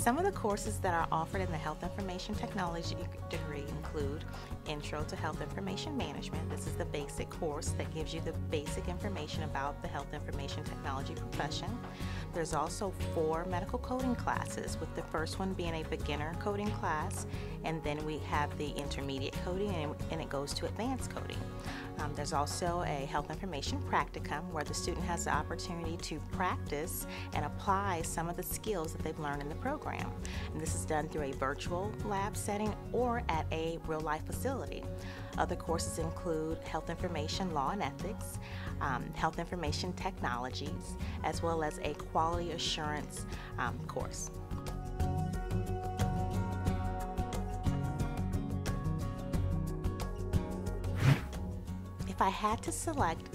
Some of the courses that are offered in the Health Information Technology degree include Intro to Health Information Management. This is the basic course that gives you the basic information about the health information technology profession. There's also four medical coding classes, with the first one being a beginner coding class, and then we have the intermediate coding, and, and it goes to advanced coding. Um, there's also a health information practicum where the student has the opportunity to practice and apply some of the skills that they've learned in the program. And this is done through a virtual lab setting or at a real life facility. Other courses include health information law and ethics, um, health information technologies, as well as a quality assurance um, course. If I had to select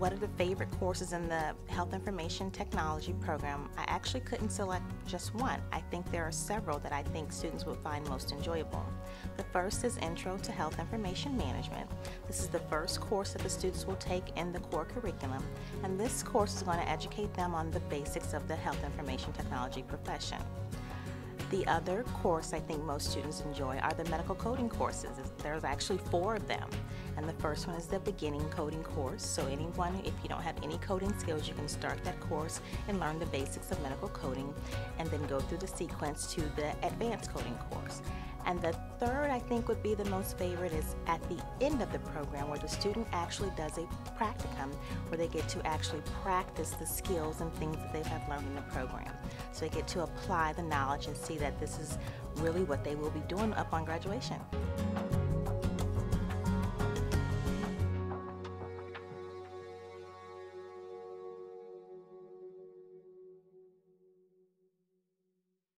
what are the favorite courses in the Health Information Technology program, I actually couldn't select just one. I think there are several that I think students would find most enjoyable. The first is Intro to Health Information Management. This is the first course that the students will take in the core curriculum, and this course is going to educate them on the basics of the health information technology profession. The other course I think most students enjoy are the medical coding courses. There's actually four of them. And the first one is the beginning coding course. So anyone, if you don't have any coding skills, you can start that course and learn the basics of medical coding and then go through the sequence to the advanced coding course. And the third, I think, would be the most favorite is at the end of the program where the student actually does a practicum where they get to actually practice the skills and things that they have learned in the program. So they get to apply the knowledge and see that this is really what they will be doing upon graduation.